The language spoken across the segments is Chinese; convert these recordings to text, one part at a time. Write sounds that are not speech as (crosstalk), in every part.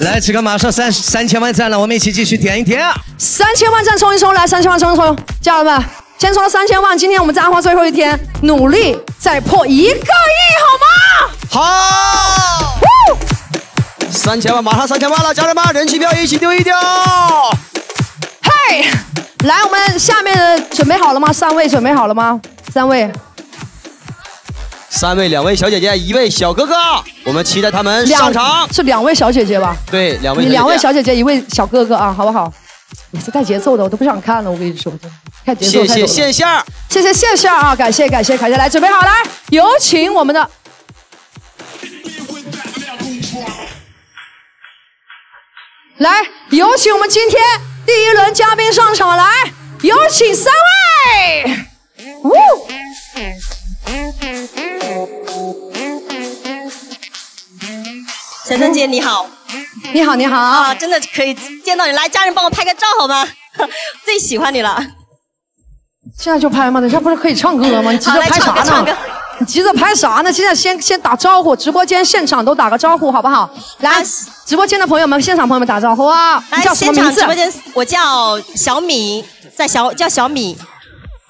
来，这个马上三三千万赞了，我们一起继续点一点。三千万赞冲一冲，来，三千万冲一冲，家人们，先冲到三千万，今天我们在安花最后一天，努力再破一个亿，好吗？好。三千万，马上三千万了，家人们，人气票一起丢一丢。嘿，来，我们下面的准备好了吗？三位准备好了吗？三位，三位，两位小姐姐，一位小哥哥，我们期待他们上场。是两位小姐姐吧？对，两位。你两位小姐姐，一位小哥哥啊，好不好？你是带节奏的，我都不想看了。我跟你说，看节奏。谢谢线下，谢谢线下啊！感谢感谢感谢，来准备好来，有请我们的。来，有请我们今天第一轮嘉宾上场，来，有请三位。姐你好，你好你好啊，真的可以见到你，来家人帮我拍个照好吗？(laughs) 最喜欢你了。现在就拍吗？等下不是可以唱歌吗？你急着拍啥呢？你急着拍啥呢？现在先先打招呼，直播间现场都打个招呼好不好？来，直播间的朋友们，现场朋友们打招呼啊！来，叫什么名字？直播间我叫小米，在小叫小米，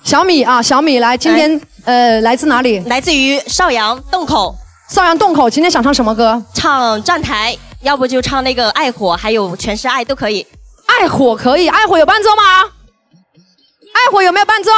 小米啊，小米来，今天呃来自哪里？来自于邵阳洞口。邵阳洞口，今天想唱什么歌？唱站台，要不就唱那个爱火，还有全是爱都可以。爱火可以，爱火有伴奏吗？爱火有没有伴奏？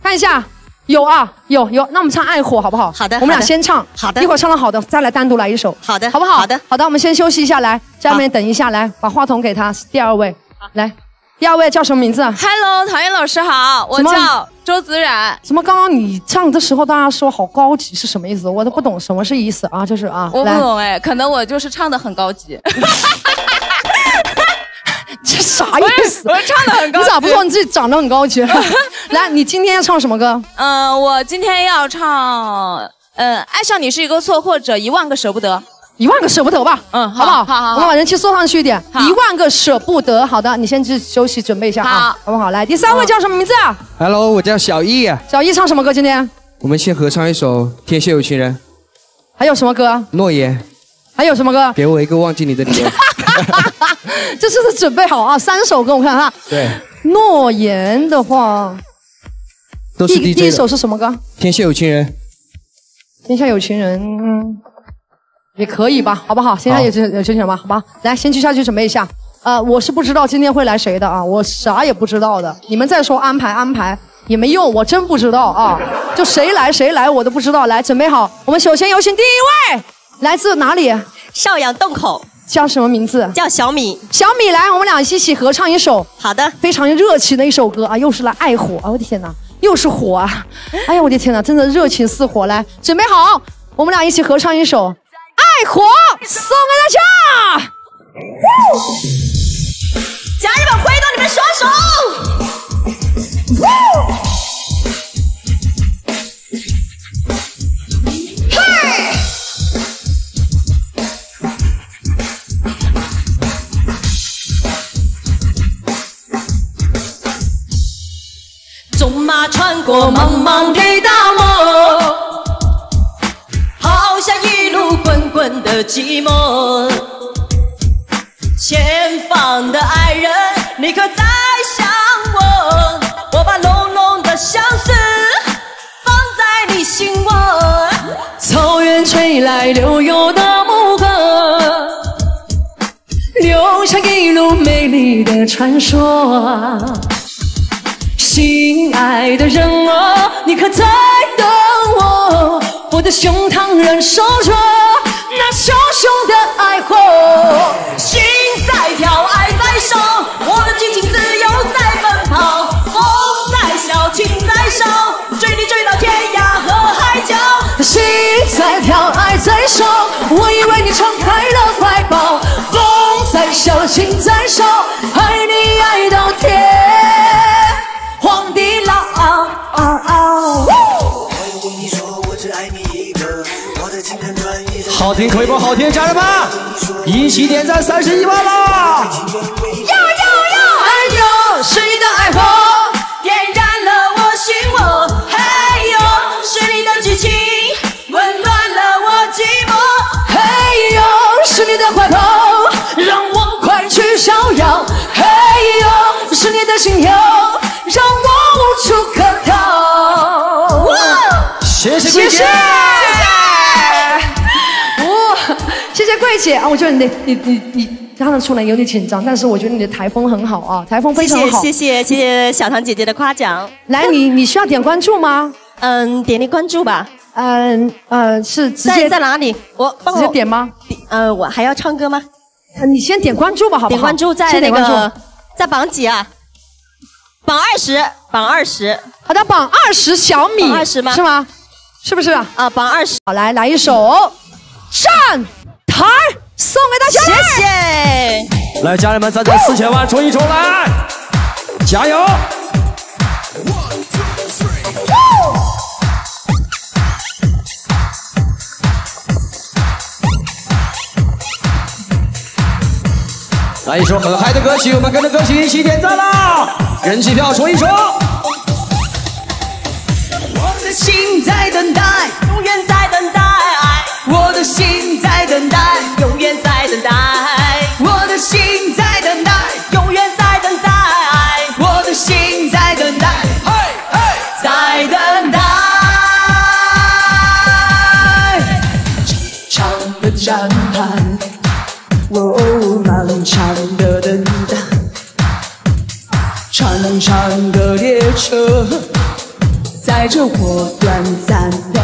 看一下。有啊，有有，那我们唱《爱火》好不好？好的，我们俩先唱。好的，一会儿唱了好的，再来单独来一首。好的，好不好？好的，好的，我们先休息一下，来，家人们等一下，来，把话筒给他。第二位，来，第二位叫什么名字？Hello，陶燕老师好，我叫周子冉。怎么？刚刚你唱的时候，大家说好高级是什么意思？我都不懂什么是意思啊，就是啊。我不懂哎，可能我就是唱的很高级。(laughs) 这啥意思？我唱的很高，你咋不说你自己长得很高级？(laughs) 来，你今天要唱什么歌？嗯，我今天要唱，嗯，爱上你是一个错，或者一万个舍不得，一万个舍不得吧？嗯，好不好？好好，我们把人气送上去一点，一万个舍不得。好的，你先去休息准备一下啊，好不好？来，第三位叫什么名字啊？Hello，我叫小易。小易唱什么歌？今天我们先合唱一首《天下有情人》。还有什么歌？诺言。还有什么歌？给我一个忘记你的理由。(laughs) (laughs) 这次是准备好啊，三首歌我看哈。对。诺言的话，都是第第一首是什么歌？天下有情人。天下有情人，嗯，也可以吧，好不好？天下有情有情人吧，好吧。来，先去下去准备一下。呃，我是不知道今天会来谁的啊，我啥也不知道的。你们再说安排安排也没用，我真不知道啊。就谁来谁来我都不知道。来，准备好，我们首先有请第一位，来自哪里？邵阳洞口。叫什么名字？叫小米。小米，来，我们俩一起合唱一首。好的。非常热情的一首歌啊，又是来爱火啊！我的天哪，又是火啊！哎呀，我的天哪，真的热情似火。来，准备好，我们俩一起合唱一首《爱火》，送给大家。家人们，挥动你们双手。嘿纵马穿过茫茫的大寂寞。前方的爱人，你可在想我？我把浓浓的相思放在你心窝。草原吹来悠悠的牧歌，留下一路美丽的传说。心爱的人啊，你可在等我？我的胸膛燃烧着那熊熊的爱火，心在跳，爱在烧，我的激情自由在奔跑，风在笑，情在烧，追你追到天涯和海角。心在跳，爱在烧，我已为你敞开了怀抱，风在笑，情在烧，爱你爱到天。荒地老，哦，我只爱你好听，回播好听，家人们，一起点赞三十一万啦！哟哟哟！哎呦，是你的爱火点燃了我心窝，嘿呦，是你的激情温暖了我寂寞，嘿呦，是你的怀抱让我快去逍遥，嘿呦，是你的心跳。谢啊！我觉得你的你你你看得出来有点紧张，但是我觉得你的台风很好啊，台风非常好。谢谢谢谢小唐姐姐的夸奖。来，你你需要点关注吗？嗯，点点关注吧。嗯呃，是直在接在哪里？我帮直我接点吗？呃，我还要唱歌吗？呃你先点关注吧，好不好？点关注在那个在榜几啊？榜二十，榜二十。好的，榜二十小米，二十吗是吗？是不是啊？啊，榜二十。好，来来一首《站台》送给大家。谢谢。来，家人们，咱这四千万冲一冲，来，加油！来一首很嗨的歌曲，我们跟着歌曲一起点赞啦！人气票冲一冲！我的心在等待，永远在等待。我的心在漫长的等待，长长的列车。载着我短暂的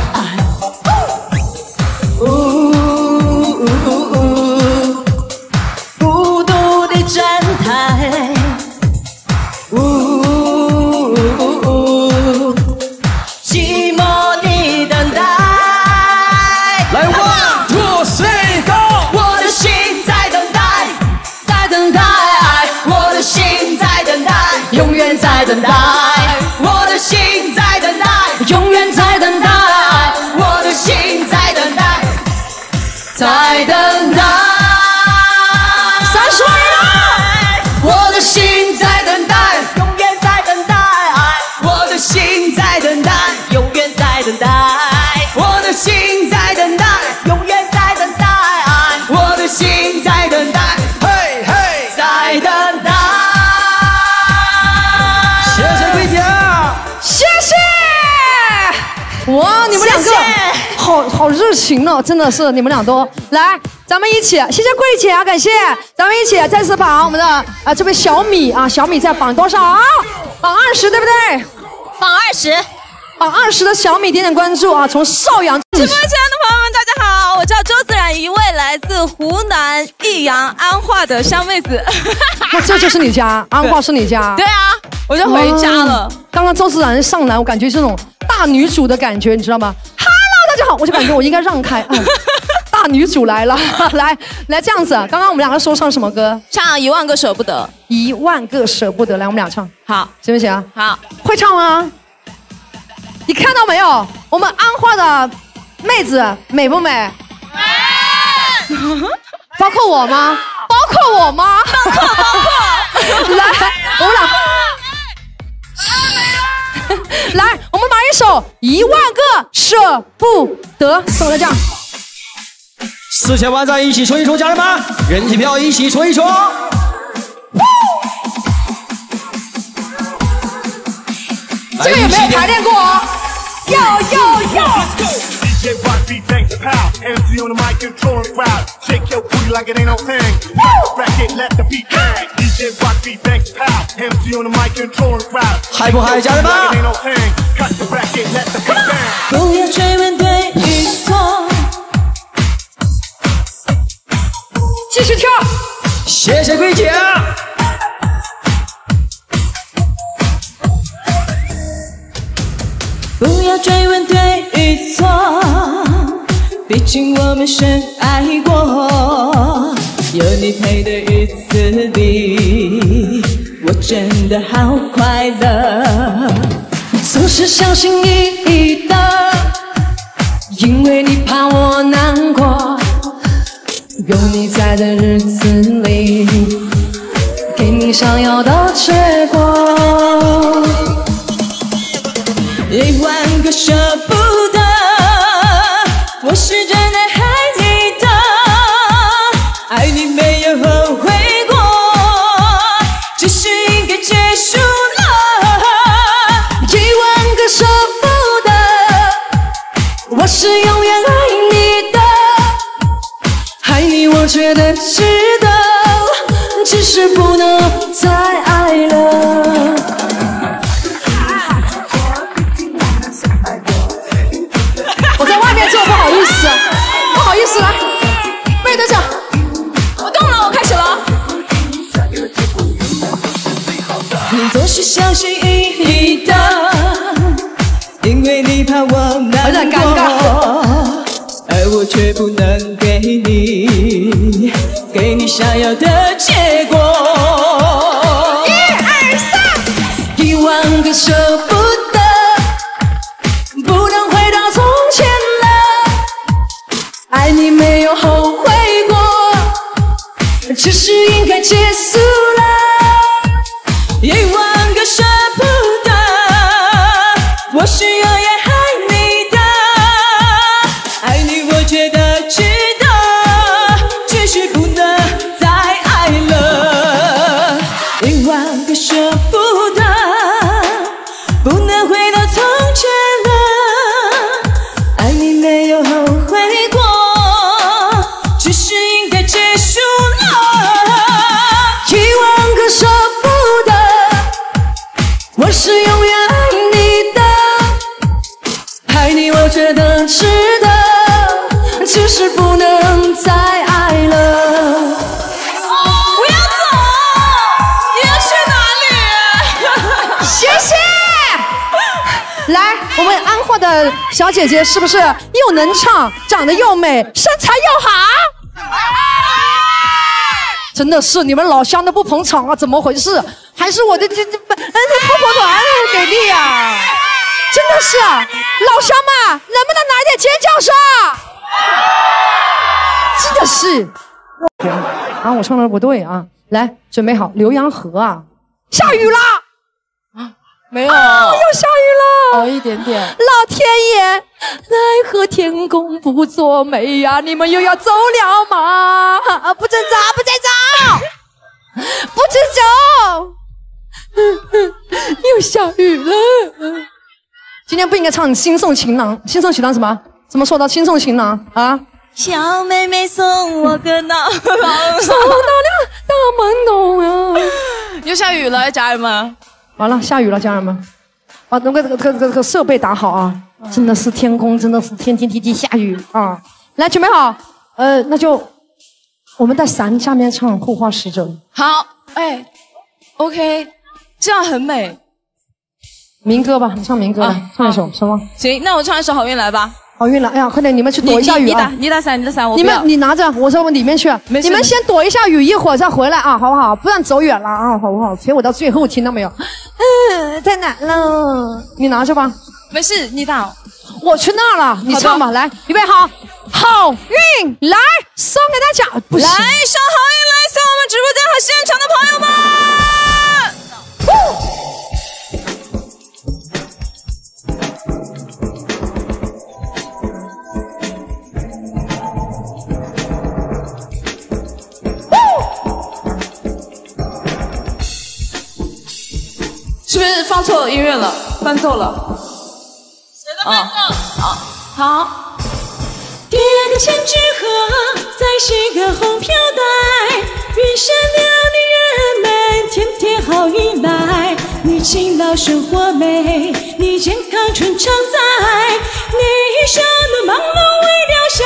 好好热情哦，真的是你们俩都来，咱们一起，谢谢桂姐啊，感谢，咱们一起再次榜我们的啊这位小米啊，小米在榜多少？榜二十，对不对？榜二十。榜二十的小米点点关注啊，从邵阳直播间的朋友们，大家好，我叫周自然，一位来自湖南益阳安化的湘妹子。(laughs) 那这就是你家，(laughs) 安化是你家。对啊，我就回家了。哦刚刚周自然上来，我感觉这种大女主的感觉，你知道吗大家好，我就感觉我应该让开。嗯，(laughs) 大女主来了，(laughs) 来来这样子。刚刚我们两个说唱什么歌？唱一万个舍不得。一万个舍不得，来我们俩唱，好，行不行啊？好，会唱吗？你看到没有？我们安化的妹子美不美？(laughs) 包括我吗？包括我吗？包括包括。来，我们俩。(laughs) 来，我们把一首《一万个舍不得》送给大家。四千万赞一起冲一冲，家人们，人气票一起冲一冲！这个有没有排练过哦？要要要！DJ Rock beat banks pow. MC on the mic controlling crowd. Shake your booty like it ain't no thing. Back it, let the beat bang. DJ Rock beat banks pow. MC on the mic controlling crowd. 嗨不嗨，家人们？ Like it ain't no thing. Cut the bracket, let the beat bang. 不要追问对与错，继续跳。谢谢桂姐。 毕竟我们深爱过。有你陪的日子里，我真的好快乐。总是小心翼翼的，因为你怕我难过。有你在的日子里，给你想要的结果。是永远爱你的，爱你我觉得值得，只是不能再爱了。我在外面做不好意思，不好意思，来，背得着。我动了，我开始了。你总是相信的小姐姐是不是又能唱，长得又美，身材又好？(laughs) 真的是你们老乡都不捧场啊，怎么回事？还是我的这这不，嗯，这泡泡团给力啊！(laughs) 真的是，老乡们，能不能来点尖叫声？(laughs) 真的是，啊！我唱的不对啊！来，准备好，浏阳河啊，下雨啦！没有，啊，又下雨了，哦，一点点。老天爷，奈何天公不作美呀、你们又要走了吗？啊不准走，不准走，不准走！(laughs) (laughs) 又下雨了。今天不应该唱《新送情郎》，《新送情郎》什么？怎么说到《新送情郎》啊？小妹妹送我个闹 (laughs) 送到了大门洞啊！又下雨了，家人们。完了，下雨了，家人们，把那个这个这个这个设备打好啊！真的是天空，真的是天天地地下雨啊！来，准备好，呃，那就我们在伞下面唱《护花使者》，好，哎，OK，这样很美。民歌吧，你唱民歌吧，唱一首什么？行，那我唱一首《好运来》吧。好运来，哎呀，快点，你们去躲一下雨你打啊！你打伞，你的伞，我你们你拿着，我上里面去。没事你们先躲一下雨，一会儿再回来啊，好不好？不然走远了啊，好不好？陪我到最后，听到没有？嗯，太难了，你拿着吧。没事，你打。我去那了，你唱吧，来，预备好，好运来，送给大家。不来，一首好运来，送我们直播间和现场的朋友们。是错音乐了？伴奏了？谁的伴奏？好，好。叠个千纸鹤，再系个红飘带，愿善良的人们天天好运来。你勤劳生活美，你健康春常在，你一生的忙碌为了笑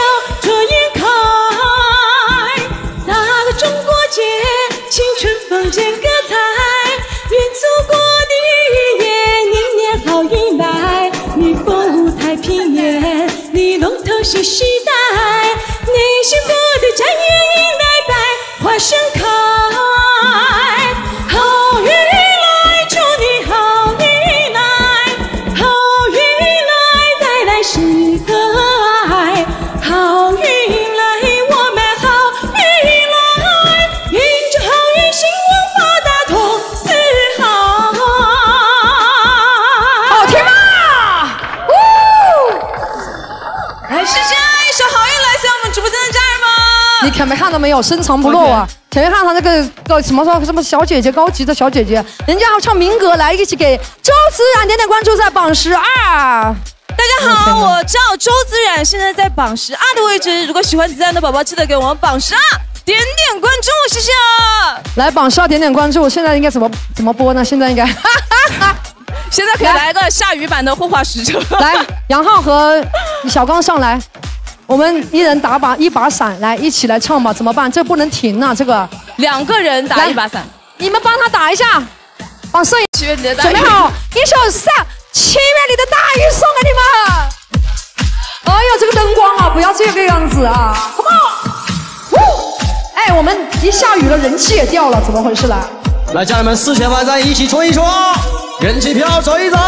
你看没有？深藏不露啊！前面看他那个个什么说什么小姐姐，高级的小姐姐，人家要唱民歌，来一起给周子冉点点关注，在榜十二。大家家好，我叫周子冉，现在在榜十二的位置。如果喜欢子冉的宝宝，记得给我们榜十二点点关注，谢谢。来榜十二点点关注，现在应该怎么怎么播呢？现在应该 (laughs) 现在可以来个下雨版的护花使者。来，杨浩和小刚上来，我们一人打把一把伞，来一起来唱吧。怎么办？这不能停啊！这个两个人打一把伞，你们帮他打一下，帮摄影七月里的大准备好，一首三七月里的大雨送给你们。哎呀，这个灯光啊，不要这个样子啊，Come on！呜哎，我们一下雨了，人气也掉了，怎么回事来？来，家人们，四千万赞一起冲一冲，人气票走一走。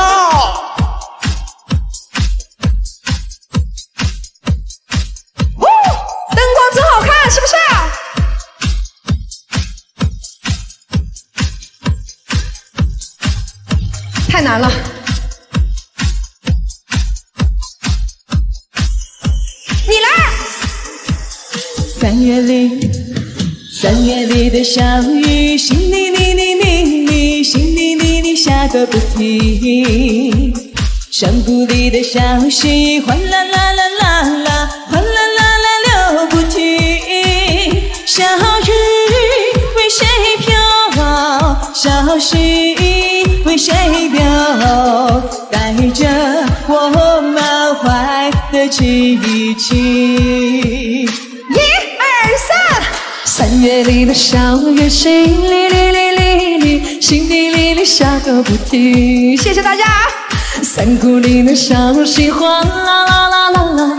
太难了。你来。三月里，三月里的小雨，淅沥沥沥沥沥，淅沥沥沥下个不停。山谷里的小溪，哗啦啦啦啦啦，哗啦啦啦流不停。小雨为谁飘？小溪为谁流？带着我满怀的激情。一二三，三月里的小雨，淅沥沥沥沥沥，淅沥沥沥下个不停。谢谢大家。山谷里的小溪，哗啦啦啦啦啦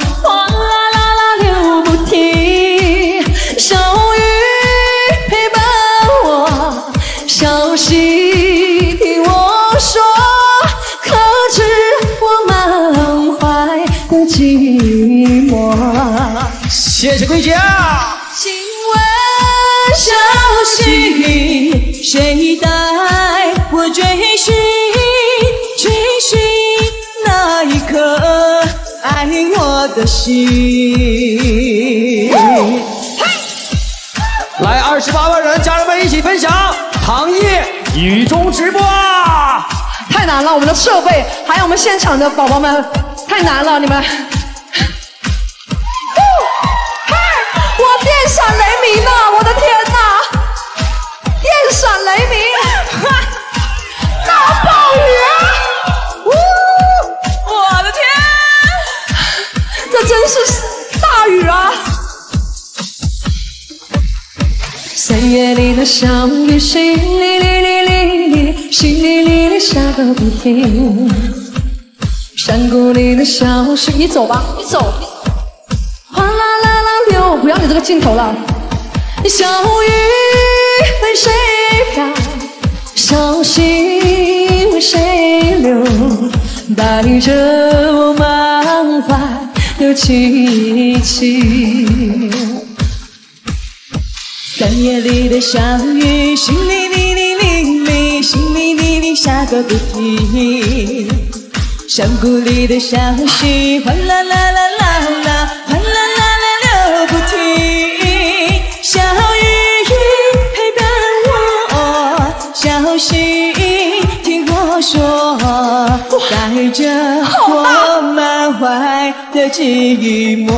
谁带我追寻？追寻那一颗爱我的心。来，二十八万人，家人们一起分享唐艺雨中直播。太难了，我们的设备，还有我们现场的宝宝们，太难了，你们。哦嗨，我电闪雷鸣呐！雷鸣，大暴雨，呜，我的天，这真是大雨啊！三月里的小雨，淅沥沥沥沥沥，淅沥沥沥下个不停。山谷里的小溪，你走吧，你走。哗啦啦啦流，不要你这个镜头了。小雨为谁飘？小溪为谁流？带着我满怀的激情。三月里的小雨，淅沥沥沥沥沥，淅沥沥沥下个不停。山谷里的小溪，哗啦啦啦啦啦，哗啦啦啦带着我满怀的寂寞。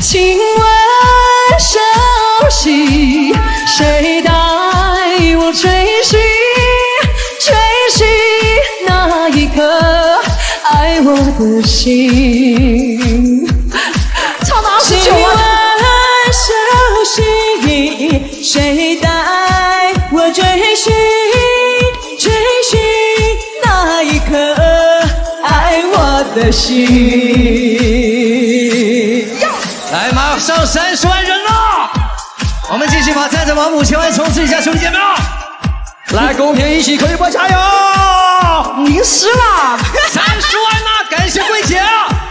请问小溪，谁带我追寻？追寻那一颗爱我的心。唱了二十请！问小溪，谁心。来，马上三十万人了，我们继续把战争王母千万冲刺一下，兄弟姐妹们！来，公屏一起可以播，加油！淋湿了，三十万呐，感谢桂姐！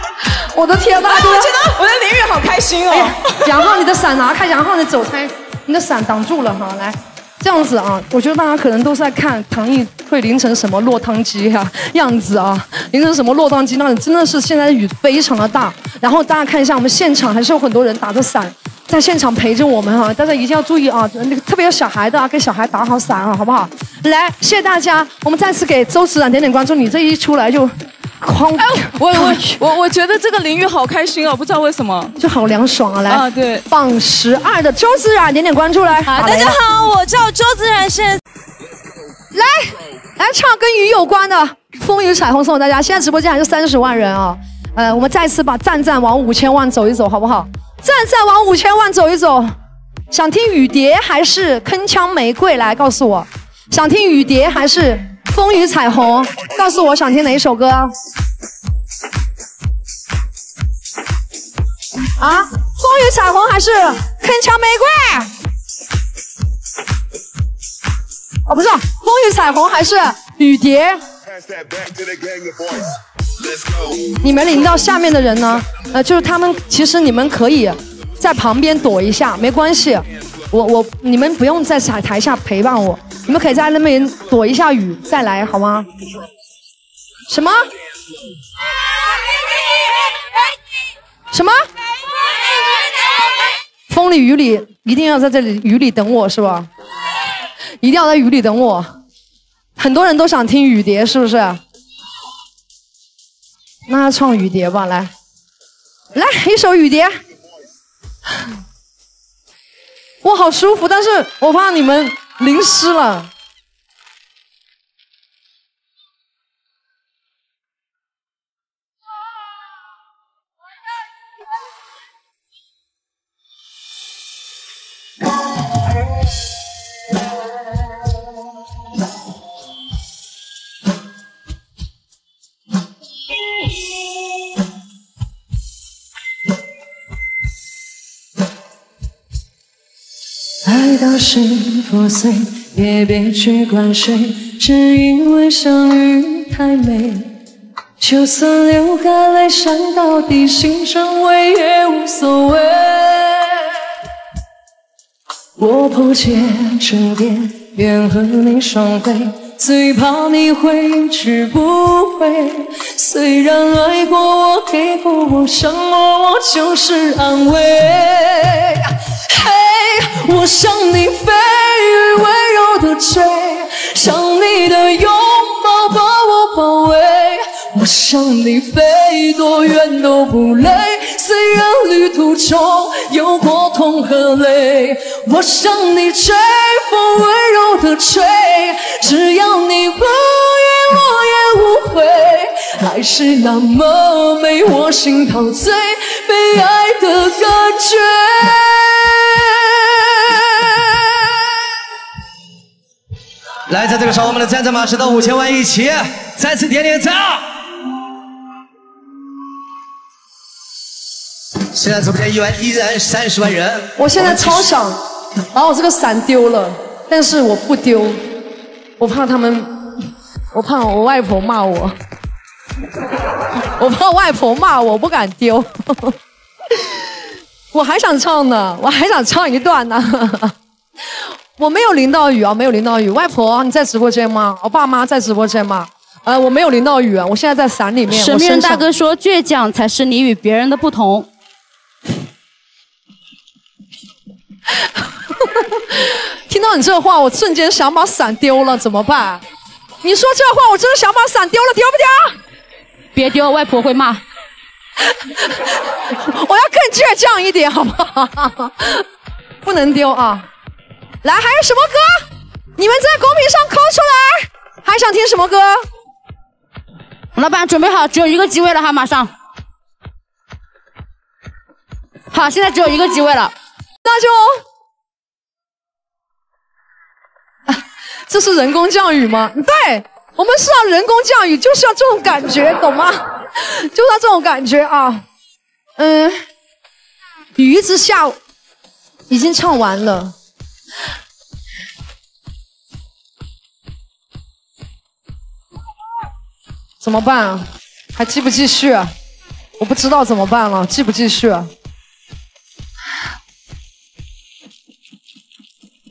(laughs) 我的天呐！哎，我觉得我的淋雨好开心哎哦。杨浩，你的伞拿开，然后，你走开，你的伞挡住了哈，来。这样子啊，我觉得大家可能都是在看唐艺会淋成什么落汤鸡呀、样子啊，淋成什么落汤鸡那真的是现在雨非常的大，然后大家看一下我们现场还是有很多人打着伞，在现场陪着我们哈，大家一定要注意啊，那个特别有小孩的啊，给小孩打好伞啊，好不好？来，谢谢大家，我们再次给周子冉点点关注，你这一出来就哐，我我我我觉得这个淋雨好开心哦，不知道为什么。就好凉爽啊！来，啊对榜十二的周子冉点点关注来。好，大家好，我叫周子冉，现在来来唱跟雨有关的《风雨彩虹》送给大家。现在直播间还是三十万人啊，呃，我们再次把赞赞往五千万走一走，好不好？赞赞往五千万走一走。想听雨蝶还是铿锵玫瑰？来告诉我，想听雨蝶还是风雨彩虹？告诉我想听哪一首歌？啊，风雨彩虹还是铿锵玫瑰？哦，不是，风雨彩虹还是雨蝶？你们领到下面的人呢？呃，就是他们，其实你们可以在旁边躲一下，没关系。我我你们不用在台台下陪伴我，你们可以在那边躲一下雨再来，好吗？什么？什么？风里雨里，一定要在这里雨里等我是吧？一定要在雨里等我。很多人都想听雨蝶，是不是？那唱雨蝶吧，来，来一首雨蝶。我好舒服，但是我怕你们淋湿了。爱到心破碎，也别去管谁，只因为相遇太美。就算流干泪，伤到底，心成灰也无所谓。我破茧成蝶，愿和你双飞，最怕你挥之不回。虽然爱过我，给过我，伤过我，就是安慰。嘿，我向你飞，雨温柔的吹，想你的拥抱把我包围。我向你飞，多远都不累，虽然旅途中有过痛和泪。我向你吹，风温柔的吹，只要你不言，我也无悔。爱是那么美，我心陶醉，被爱的感觉。来，在这个时候，我们的赞赞马是到五千万一起，再次点点赞。现在直播间依然依然三十万人。我现在超想把我这个伞丢了，但是我不丢，我怕他们，我怕我外婆骂我，我怕外婆骂我，不敢丢。(laughs) 我还想唱呢，我还想唱一段呢。我没有淋到雨啊，没有淋到雨。外婆，你在直播间吗？我爸妈在直播间吗？呃，我没有淋到雨，我现在在伞里面。神秘人大哥说，倔强才是你与别人的不同。(laughs) 听到你这话，我瞬间想把伞丢了，怎么办？你说这话，我真的想把伞丢了，丢不丢？别丢，外婆会骂。(laughs) 我要更倔强一点，好不好？(laughs) 不能丢啊！来，还有什么歌？你们在公屏上扣出来。还想听什么歌？老板准备好，只有一个机位了哈，马上。好，现在只有一个机位了。那就，这是人工降雨吗？对，我们是要人工降雨，就是要这种感觉，懂吗？就是要这种感觉啊。嗯，雨一直下，已经唱完了。(laughs) 怎么办？还继不继续？我不知道怎么办了，继不继续？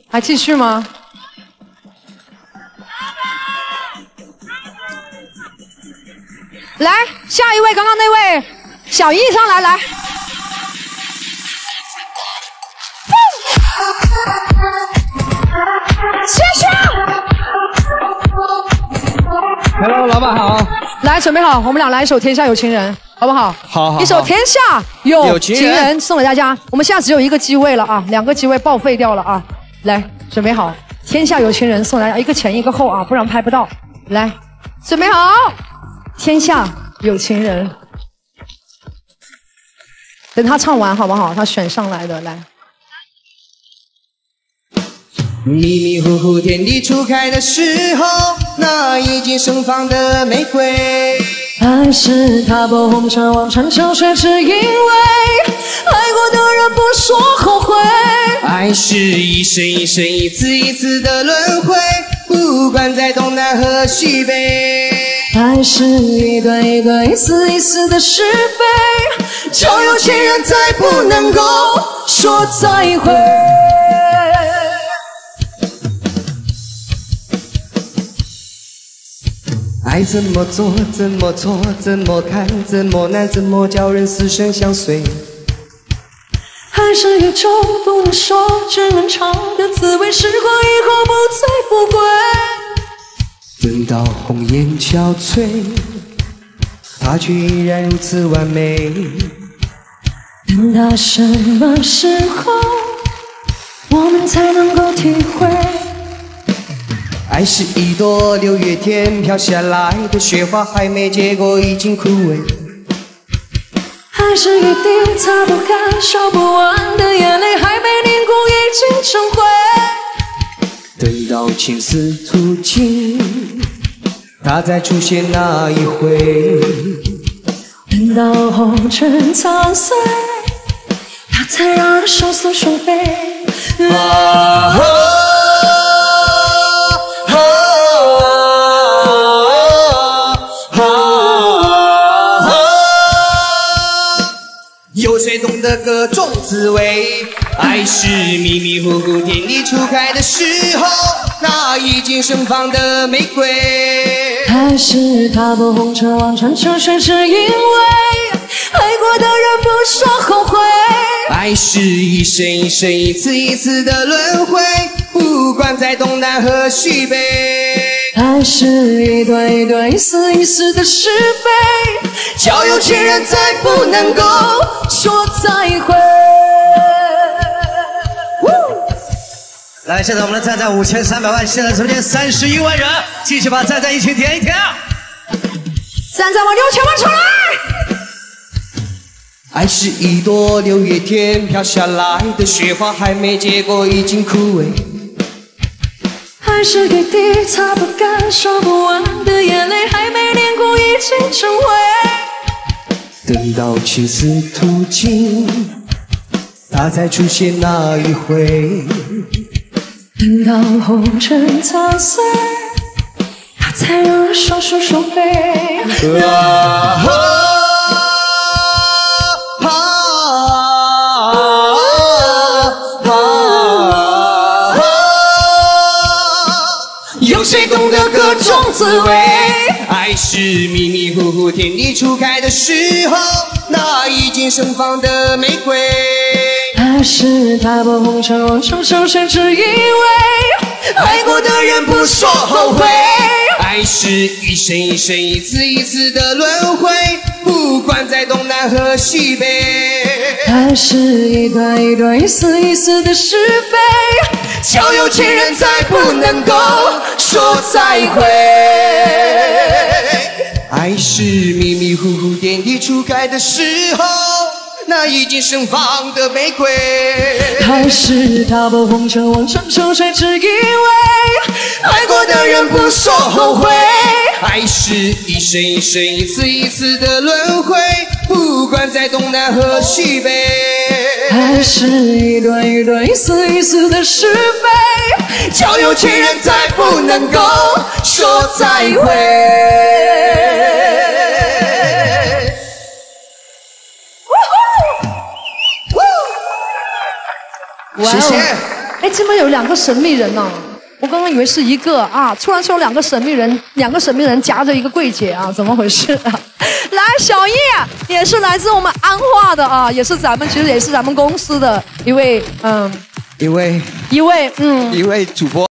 还继续吗？来，下一位，刚刚那位小易上来，来。老板好。来，准备好，我们俩来一首《天下有情人》，好不好？好好一首《天下有有情人情人》送给大家。我们现在只有一个机位了啊，两个机位报废掉了啊。来，准备好，《天下有情人》送大家一个前一个后啊，不然拍不到。来，准备好，《天下有情人》。等他唱完好不好？他选上来的，来。迷迷糊糊天地初开的时候，那已经盛放的玫瑰。爱是踏破红尘望穿秋水，只因为爱过的人不说后悔。爱是一生一生一次一次的轮回，不管在东南和西北。爱是一段一段一丝一丝的是非，就有情人再不能够说再会。爱怎么做，怎么错，怎么看，怎么难，怎么叫人死生相随？爱是一种不能说，只能尝的滋味，时光以后不醉不归。等到红颜憔悴，它却依然如此完美。等到什么时候，我们才能够体会？爱是一朵六月天飘下来的雪花，还没结果已经枯萎。爱是一滴擦不干、说不完的眼泪，还没凝固已经成灰。等到情丝吐尽，它再出现那一回。等到红尘苍碎，它才让人双宿双飞。啊有谁懂得各种滋味？爱是迷迷糊糊天地初开的时候，那已经盛放的玫瑰。爱是踏破红尘望穿秋水，只因为爱过的人不说后悔。爱是一生一生一次一次的轮回，不管在东南和西北。爱是一段一段一丝一丝的是非，叫有情人再不能够说再会。来，现在我们的赞赞五千三百万，现在直播间三十一万人，继续把赞赞一起点一点。赞赞往六千万出来！爱是一朵六月天飘下来的雪花，还没结果已经枯萎。爱是一滴擦不干、说不完的眼泪，还没凝固已经成灰。等到青丝吐尽，它才出现那一回。等到红尘苍碎，它才让人双宿双飞。啊是迷迷糊糊天地初开的时候，那已经盛放的玫瑰。爱是踏破红尘望穿秋水，只因为爱过的人不说后悔。爱是一生一生一次一次的轮回，不管在东南和西北。爱是一段一段一丝一丝的是非，叫有情人再不能够说再会。爱是迷迷糊糊天地初开的时候，那已经盛放的玫瑰。还是踏破红尘望穿秋水，只因为爱过的人不说后悔。爱是一生一世一次一次的轮回，不管在东南和西北。爱是一段一段一丝一丝的是非，叫有情人再不能够说再会。谢谢。哎，这边有两个神秘人呢、我刚刚以为是一个啊，突然说两个神秘人，两个神秘人夹着一个柜姐啊，怎么回事啊？(laughs) 来，小叶也是来自我们安化的啊，也是咱们其实也是咱们公司的一位嗯一位一位嗯一位主播。